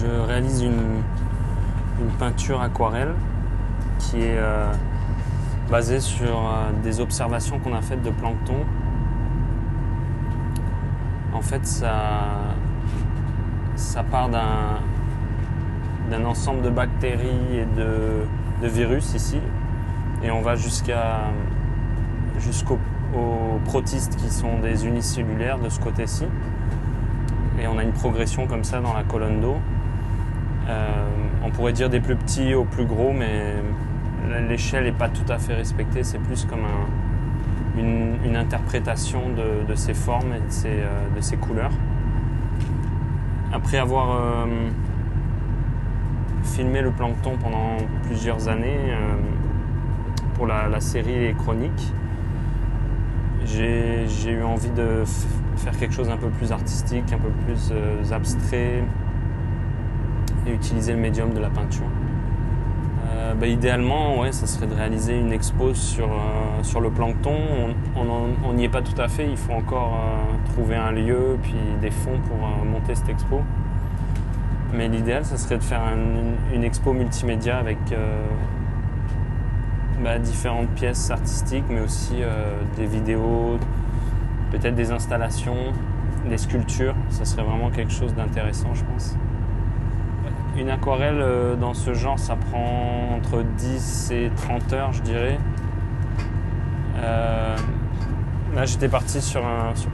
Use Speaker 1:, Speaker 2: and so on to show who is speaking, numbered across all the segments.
Speaker 1: Je réalise une, peinture aquarelle qui est euh, basée sur euh, des observations qu'on a faites de plancton. En fait, ça, ça part d'un ensemble de bactéries et de, virus ici. Et on va jusqu'à jusqu'aux aux protistes qui sont des unicellulaires de ce côté-ci. Et on a une progression comme ça dans la colonne d'eau. Euh, on pourrait dire des plus petits aux plus gros, mais l'échelle n'est pas tout à fait respectée. C'est plus comme un- une, interprétation de, de ces formes et de ces, euh, couleurs. Après avoir euh, filmé le plancton pendant plusieurs années pour la, série Les Chroniques, j'ai eu envie de faire quelque chose un peu plus artistique, un peu plus abstrait utiliser le médium de la peinture. Euh, bah, idéalement, ouais, ça serait de réaliser une expo sur, euh, sur le plancton. On n'y est pas tout à fait, il faut encore euh, trouver un lieu puis des fonds pour monter cette expo. Mais l'idéal, ça serait de faire un- une expo multimédia avec bah, différentes pièces artistiques, mais aussi des vidéos, peut-être des installations, des sculptures. Ça serait vraiment quelque chose d'intéressant, je pense. Une aquarelle euh, dans ce genre, ça prend entre 10 et 30 heures, je dirais. Euh, là, j'étais parti sur,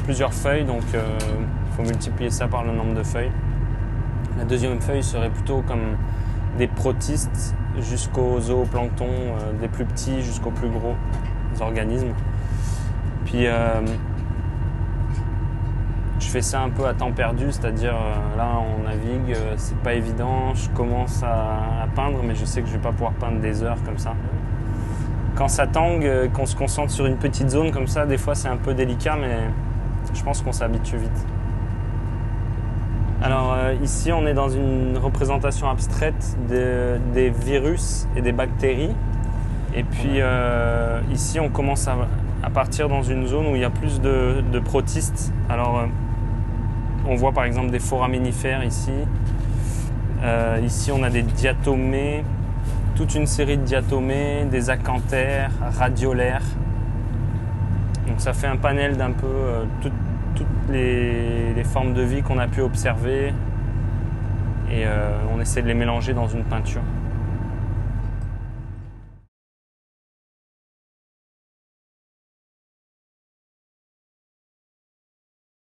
Speaker 1: plusieurs feuilles, donc il faut multiplier ça par le nombre de feuilles. La deuxième feuille serait plutôt comme des protistes jusqu'aux zooplanctons, euh, des plus petits jusqu'aux plus gros organismes. Euh, je fais ça un peu à temps perdu, c'est-à-dire euh, là on navigue, euh, c'est pas évident, je commence à, à peindre, mais je sais que je vais pas pouvoir peindre des heures comme ça. Quand ça tangue, euh, qu'on se concentre sur une petite zone comme ça, des fois c'est un peu délicat, mais je pense qu'on s'habitue vite. Alors euh, ici, on est dans une représentation abstraite de- des virus et des bactéries. Et puis euh, ici, on commence à, à partir dans une zone où il y a plus de, de protistes. Alors euh, on voit par exemple des foraminifères ici. Euh, ici, on a des diatomées, toute une série de diatomées, des acanthères, radiolaires. Donc ça fait un panel d'un peu euh, tout- toutes les, les formes de vie qu'on a pu observer et euh, on essaie de les mélanger dans une peinture.